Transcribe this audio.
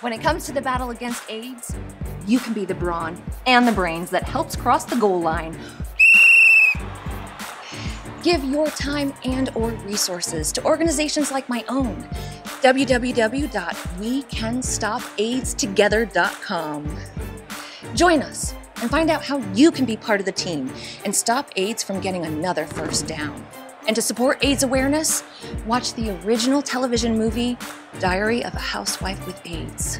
When it comes to the battle against AIDS, you can be the brawn and the brains that helps cross the goal line. Give your time and or resources to organizations like my own. www.wecanstopAIDStogether.com. Join us and find out how you can be part of the team and stop AIDS from getting another first down. And to support AIDS awareness, watch the original television movie Diary of a Housewife with AIDS.